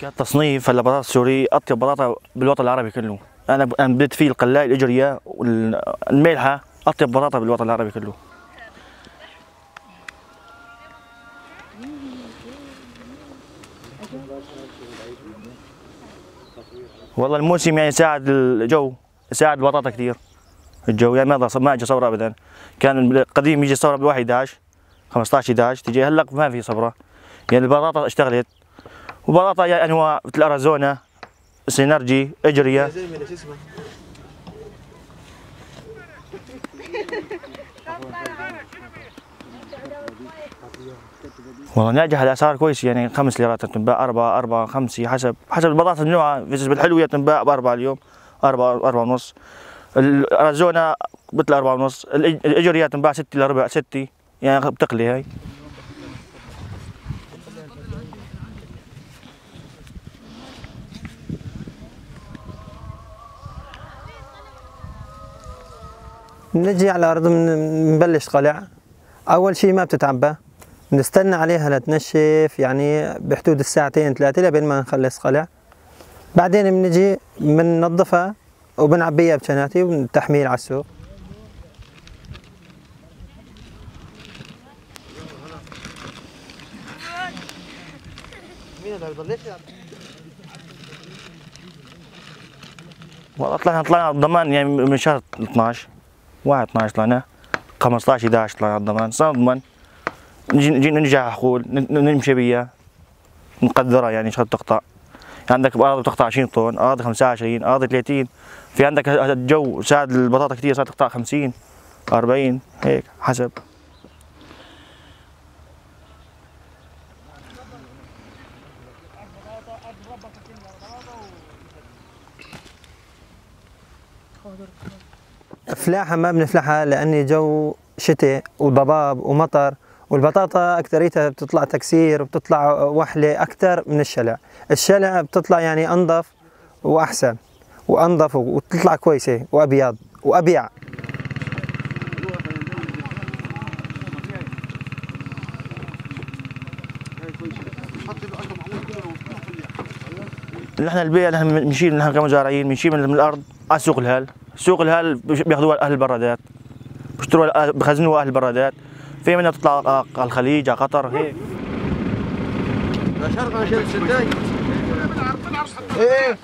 كتصنيف البطاطا السوري أطيب بطاطا بالوطن العربي كله. أنا أنا بديت فيه القلاي الإجرية والملحة أطيب بطاطا بالوطن العربي كله. والله الموسم يعني يساعد الجو يساعد البطاطا كثير. الجو يعني ما ما اجى صبره ابدا. كان قديم يجي صبره ب 1 11 15 11 تجي هلأ ما في صبرة. يعني البطاطا اشتغلت. وبطاطا يعني انواع مثل Arizona Synergy Agria والله ناجح الاسعار كويس يعني خمس ليرات تنباع أربعة أربعة خمسة حسب حسب البطاطا النوع. بالحلوية تنباع بأربعة اليوم أربعة أربعة ونص. ال Arizona مثل أربعة ونص الإجرية تنباع ستة لربع ستة يعني بتقلي هاي. نجي على الأرض بنبلش قلع أول شيء ما بتتعبى. بنستنى عليها لتنشف يعني بحدود الساعتين ثلاثة لبين ما نخلص قلع بعدين بنجي بننظفها وبنعبيها بشناتي وبنتحميل على السوق. والله طلعنا طلعنا الضمان يعني من شهر 12 1 12 طلعنا 15 11 طلعنا الضمان صار ضمان نجي نرجع حقول نمشي بيها نقدرها يعني شغل تقطع. عندك اراضي بتقطع 20 طن اراضي 25 اراضي 30 في عندك الجو ساعد البطاطا كثير صارت تقطع 50 40 هيك حسب. فلاحة ما بنفلحها لأني جو شتاء وضباب ومطر والبطاطا أكثريتها بتطلع تكسير وبتطلع وحلة أكثر من الشلع. الشلع بتطلع يعني أنظف وأحسن وأنظف وتطلع كويسة وأبيض وأبيع. نحن البيع نحن بنشيل نحن كمزارعين بنشيل من الأرض على سوق الهال، سوق الهال بياخذوها أهل البرادات بيشتروها بخزنوها أهل البرادات في منها تطلع على الخليج على قطر هيك. شرق إيه.